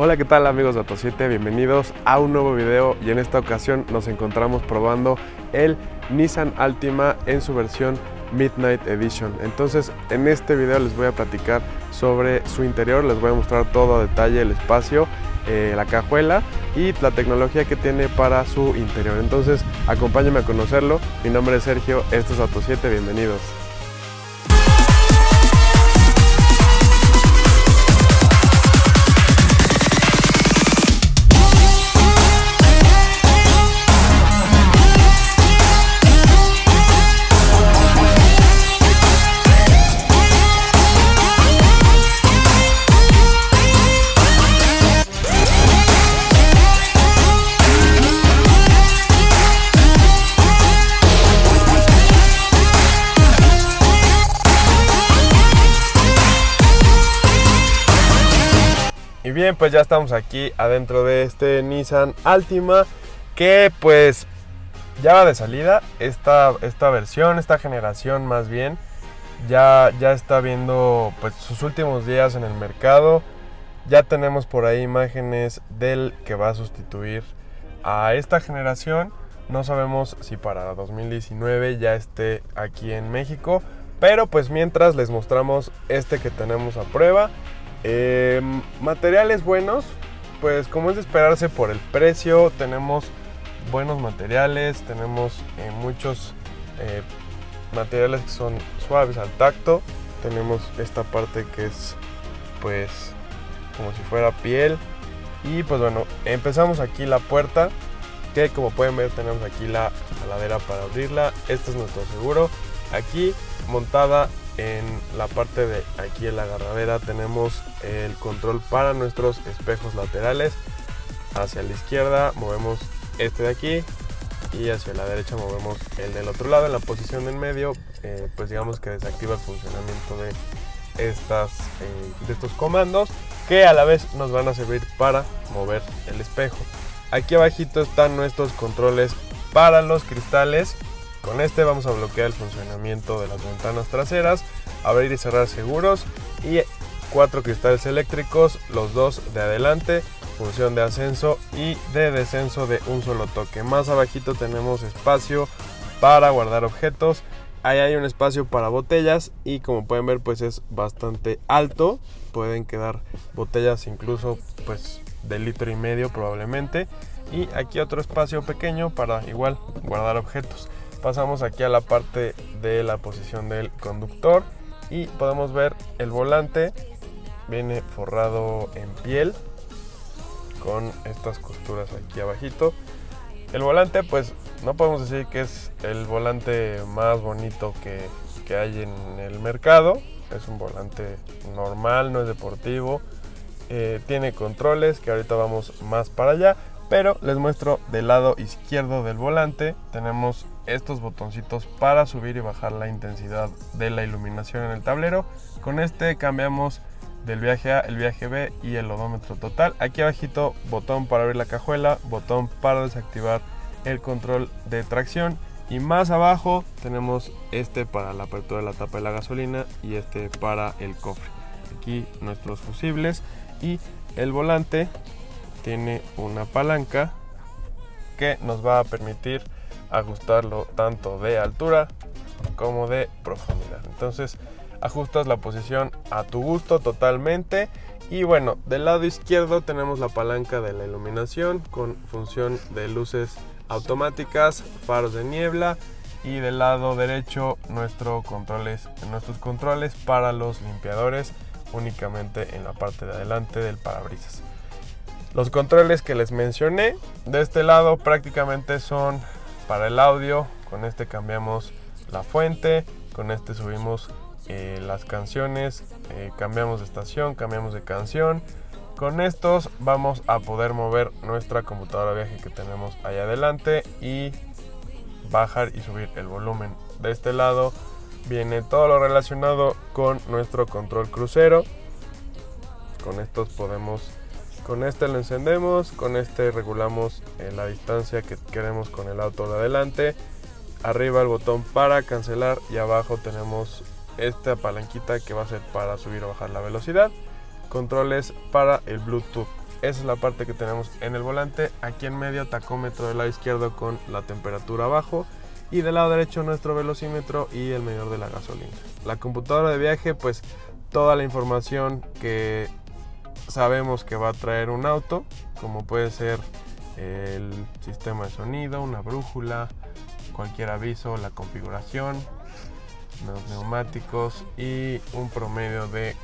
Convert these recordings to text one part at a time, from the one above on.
Hola, ¿qué tal amigos de Auto7? Bienvenidos a un nuevo video y en esta ocasión nos encontramos probando el Nissan Altima en su versión Midnight Edition. Entonces en este video les voy a platicar sobre su interior, les voy a mostrar todo a detalle el espacio, eh, la cajuela y la tecnología que tiene para su interior. Entonces acompáñenme a conocerlo, mi nombre es Sergio, esto es Auto7, bienvenidos. Y bien, pues ya estamos aquí adentro de este Nissan Altima que pues ya va de salida esta, esta versión, esta generación más bien. Ya, ya está viendo pues sus últimos días en el mercado. Ya tenemos por ahí imágenes del que va a sustituir a esta generación. No sabemos si para 2019 ya esté aquí en México. Pero pues mientras les mostramos este que tenemos a prueba eh, materiales buenos, pues como es de esperarse por el precio, tenemos buenos materiales, tenemos eh, muchos eh, materiales que son suaves al tacto, tenemos esta parte que es pues como si fuera piel. Y pues bueno, empezamos aquí la puerta que como pueden ver tenemos aquí la ladera para abrirla, este es nuestro seguro, aquí montada en la parte de aquí en la agarradera tenemos el control para nuestros espejos laterales. Hacia la izquierda movemos este de aquí y hacia la derecha movemos el del otro lado en la posición en medio eh, pues digamos que desactiva el funcionamiento de estas eh, de estos comandos que a la vez nos van a servir para mover el espejo. Aquí abajito están nuestros controles para los cristales con este vamos a bloquear el funcionamiento de las ventanas traseras, abrir y cerrar seguros y cuatro cristales eléctricos, los dos de adelante, función de ascenso y de descenso de un solo toque. Más abajito tenemos espacio para guardar objetos. Ahí hay un espacio para botellas y como pueden ver pues es bastante alto. Pueden quedar botellas incluso pues de litro y medio probablemente. Y aquí otro espacio pequeño para igual guardar objetos. Pasamos aquí a la parte de la posición del conductor y podemos ver el volante viene forrado en piel con estas costuras aquí abajito. El volante pues no podemos decir que es el volante más bonito que, que hay en el mercado. Es un volante normal, no es deportivo. Eh, tiene controles que ahorita vamos más para allá. Pero les muestro del lado izquierdo del volante tenemos estos botoncitos para subir y bajar la intensidad de la iluminación en el tablero. Con este cambiamos del viaje A, el viaje B y el odómetro total. Aquí abajito botón para abrir la cajuela, botón para desactivar el control de tracción y más abajo tenemos este para la apertura de la tapa de la gasolina y este para el cofre. Aquí nuestros fusibles y el volante tiene una palanca que nos va a permitir ajustarlo tanto de altura como de profundidad. Entonces ajustas la posición a tu gusto totalmente. Y bueno, del lado izquierdo tenemos la palanca de la iluminación con función de luces automáticas, faros de niebla y del lado derecho nuestro controles, nuestros controles para los limpiadores únicamente en la parte de adelante del parabrisas. Los controles que les mencioné de este lado prácticamente son para el audio. Con este cambiamos la fuente, con este subimos eh, las canciones, eh, cambiamos de estación, cambiamos de canción. Con estos vamos a poder mover nuestra computadora viaje que tenemos ahí adelante y bajar y subir el volumen. De este lado viene todo lo relacionado con nuestro control crucero. Con estos podemos con este lo encendemos, con este regulamos eh, la distancia que queremos con el auto de adelante. Arriba el botón para cancelar y abajo tenemos esta palanquita que va a ser para subir o bajar la velocidad. Controles para el Bluetooth. esa es la parte que tenemos en el volante. Aquí en medio tacómetro del lado izquierdo con la temperatura abajo y del lado derecho nuestro velocímetro y el medidor de la gasolina. La computadora de viaje pues toda la información que sabemos que va a traer un auto, como puede ser el sistema de sonido, una brújula, cualquier aviso, la configuración, los neumáticos y un promedio de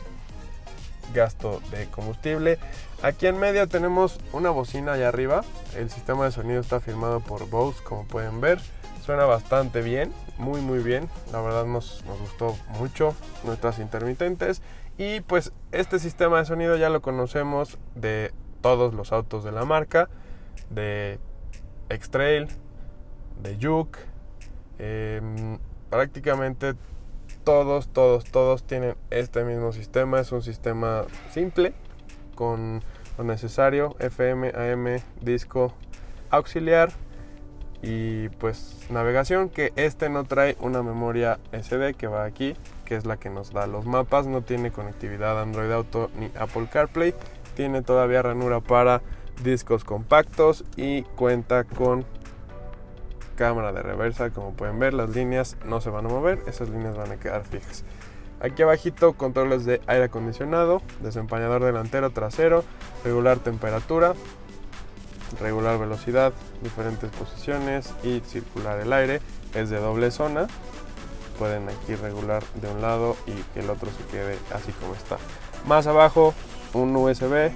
gasto de combustible. Aquí en medio tenemos una bocina allá arriba. El sistema de sonido está firmado por Bose, como pueden ver. Suena bastante bien, muy muy bien. La verdad nos, nos gustó mucho nuestras intermitentes. Y pues este sistema de sonido ya lo conocemos de todos los autos de la marca. De X-Trail, de Juke. Em, prácticamente todos, todos, todos tienen este mismo sistema. Es un sistema simple con lo necesario, FM, AM, disco, auxiliar y pues navegación que este no trae una memoria SD que va aquí, que es la que nos da los mapas, no tiene conectividad Android Auto ni Apple CarPlay, tiene todavía ranura para discos compactos y cuenta con cámara de reversa. Como pueden ver las líneas no se van a mover esas líneas van a quedar fijas. Aquí abajito controles de aire acondicionado desempañador delantero trasero regular temperatura regular velocidad diferentes posiciones y circular el aire. Es de doble zona. Pueden aquí regular de un lado y que el otro se quede así como está. Más abajo un USB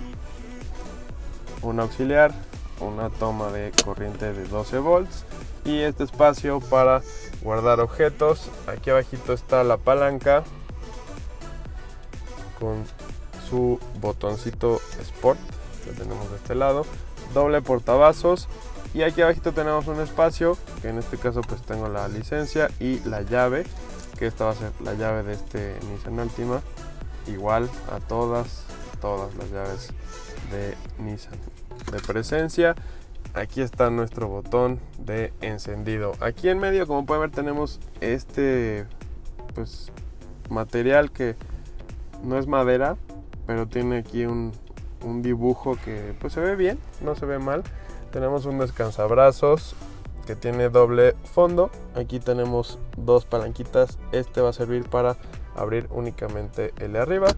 un auxiliar una toma de corriente de 12 volts y este espacio para guardar objetos. Aquí abajito está la palanca con su botoncito sport que tenemos de este lado doble portavasos. Y aquí abajito tenemos un espacio que en este caso pues tengo la licencia y la llave que esta va a ser la llave de este Nissan Altima. Igual a todas todas las llaves de Nissan de presencia. Aquí está nuestro botón de encendido. Aquí en medio como pueden ver tenemos este pues material que no es madera pero tiene aquí un, un dibujo que pues se ve bien no se ve mal. Tenemos un descansabrazos que tiene doble fondo. Aquí tenemos dos palanquitas. Este va a servir para abrir únicamente el de arriba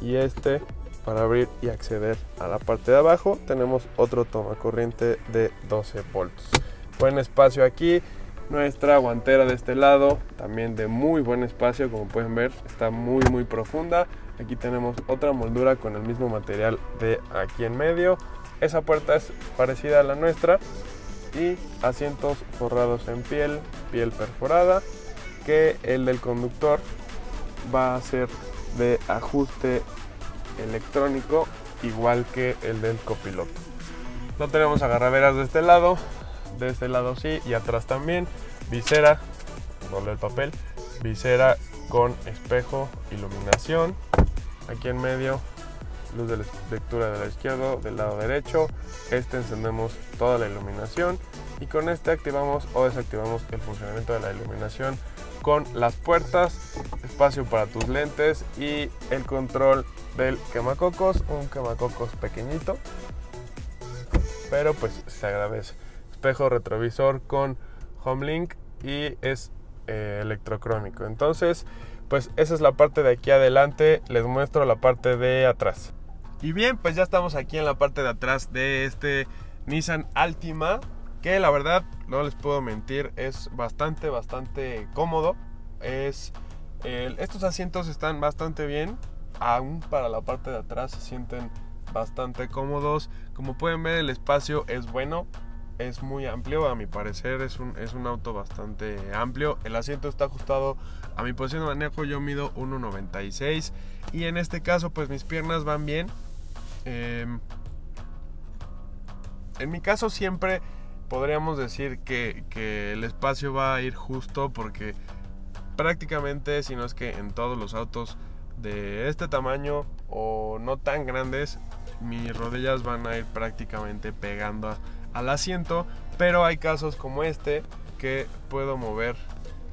y este para abrir y acceder a la parte de abajo. Tenemos otro toma corriente de 12 volts. Buen espacio aquí, nuestra guantera de este lado también de muy buen espacio como pueden ver está muy muy profunda. Aquí tenemos otra moldura con el mismo material de aquí en medio. Esa puerta es parecida a la nuestra y asientos forrados en piel, piel perforada que el del conductor va a ser de ajuste electrónico igual que el del copiloto. No tenemos agarraderas de este lado, de este lado sí y atrás también. Visera, doble el papel, visera con espejo, iluminación. Aquí en medio, luz de lectura de la izquierda, del lado derecho. Este encendemos toda la iluminación y con este activamos o desactivamos el funcionamiento de la iluminación con las puertas, espacio para tus lentes y el control del quemacocos, un quemacocos pequeñito, pero pues se agradece. Espejo retrovisor con Homelink y es eh, electrocrómico. Entonces, pues esa es la parte de aquí adelante. Les muestro la parte de atrás. Y bien, pues ya estamos aquí en la parte de atrás de este Nissan Altima que la verdad no les puedo mentir es bastante bastante cómodo es estos asientos están bastante bien aún para la parte de atrás se sienten bastante cómodos como pueden ver el espacio es bueno es muy amplio a mi parecer es un, es un auto bastante amplio. El asiento está ajustado a mi posición de manejo yo mido 1.96 y en este caso pues mis piernas van bien. Em, en mi caso siempre podríamos decir que, el espacio va a ir justo porque prácticamente, si no es que en todos los autos de este tamaño o no tan grandes, mis rodillas van a ir prácticamente pegando al asiento, pero hay casos como este que puedo mover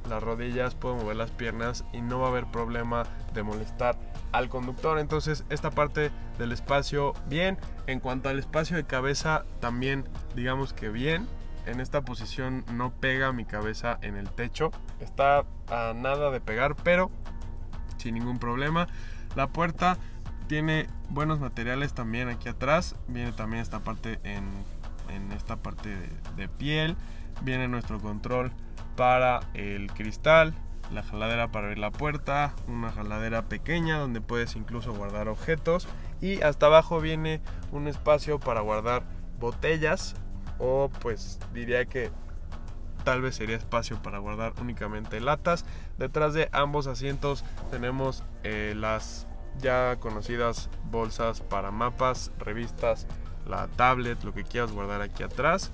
las rodillas, puedo mover las piernas y no va a haber problema de molestar al conductor. Entonces esta parte del espacio bien. En cuanto al espacio de cabeza también digamos que bien. En esta posición no pega mi cabeza en el techo. Está a nada de pegar pero sin ningún problema. La puerta tiene buenos materiales también aquí atrás. Viene también esta parte en, esta parte de piel. Viene nuestro control para el cristal, la jaladera para abrir la puerta, una jaladera pequeña donde puedes incluso guardar objetos y hasta abajo viene un espacio para guardar botellas o pues diría que tal vez sería espacio para guardar únicamente latas. Detrás de ambos asientos tenemos eh, las ya conocidas bolsas para mapas, revistas, la tablet, lo que quieras guardar aquí atrás.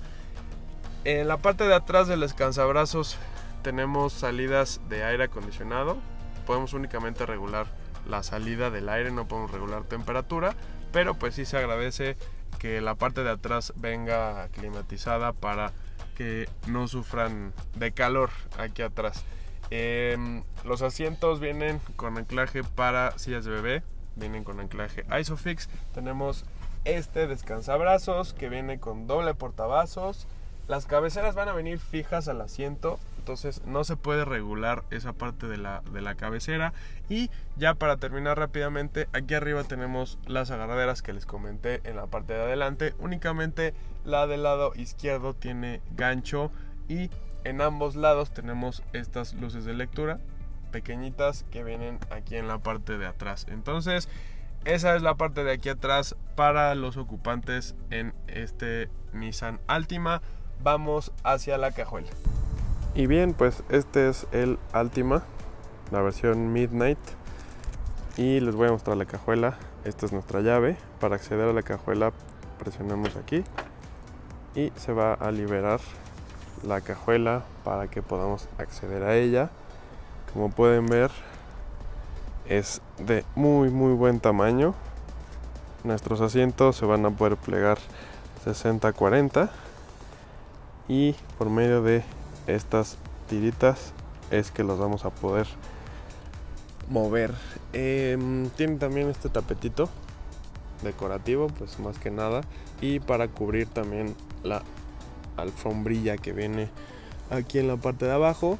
En la parte de atrás del descansabrazos tenemos salidas de aire acondicionado. Podemos únicamente regular la salida del aire, no podemos regular temperatura, pero pues sí se agradece que la parte de atrás venga climatizada para que no sufran de calor aquí atrás. Em, los asientos vienen con anclaje para sillas de bebé, vienen con anclaje Isofix. Tenemos este descansabrazos que viene con doble portavasos las cabeceras van a venir fijas al asiento, entonces no se puede regular esa parte de la, de la cabecera. Y ya para terminar rápidamente, aquí arriba tenemos las agarraderas que les comenté en la parte de adelante. Únicamente la del lado izquierdo tiene gancho y en ambos lados tenemos estas luces de lectura pequeñitas que vienen aquí en la parte de atrás. Entonces, esa es la parte de aquí atrás para los ocupantes en este Nissan Altima vamos hacia la cajuela. Y bien, pues este es el Altima, la versión Midnight. Y les voy a mostrar la cajuela. Esta es nuestra llave. Para acceder a la cajuela presionamos aquí y se va a liberar la cajuela para que podamos acceder a ella. Como pueden ver, es de muy muy buen tamaño. Nuestros asientos se van a poder plegar 60-40 y por medio de estas tiritas es que los vamos a poder mover. Em, tiene también este tapetito decorativo pues más que nada. Y para cubrir también la alfombrilla que viene aquí en la parte de abajo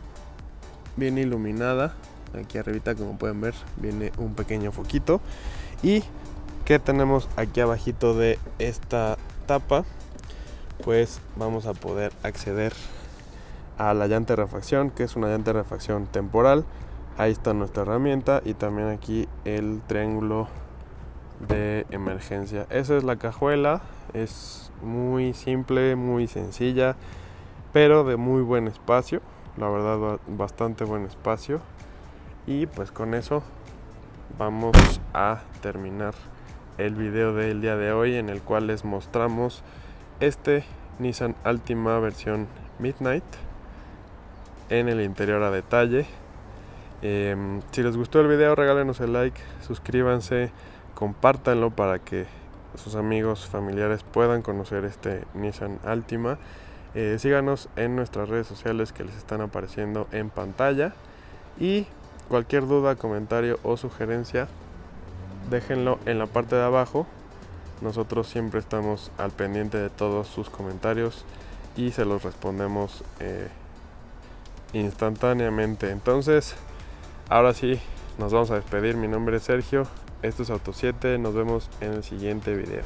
viene iluminada aquí arribita como pueden ver viene un pequeño foquito. Y que tenemos aquí abajito de esta tapa pues vamos a poder acceder a la llanta de refacción que es una llanta de refacción temporal. Ahí está nuestra herramienta y también aquí el triángulo de emergencia. Esa es la cajuela es muy simple muy sencilla pero de muy buen espacio la verdad bastante buen espacio y pues con eso vamos a terminar el video del día de hoy en el cual les mostramos este Nissan Altima versión Midnight en el interior a detalle. Em, si les gustó el video, regálenos el like, suscríbanse, compártanlo para que sus amigos, familiares puedan conocer este Nissan Altima. Eh, síganos en nuestras redes sociales que les están apareciendo en pantalla. Y cualquier duda, comentario o sugerencia, déjenlo en la parte de abajo nosotros siempre estamos al pendiente de todos sus comentarios y se los respondemos eh, instantáneamente. Entonces, ahora sí, nos vamos a despedir. Mi nombre es Sergio. Esto es Auto 7. Nos vemos en el siguiente video.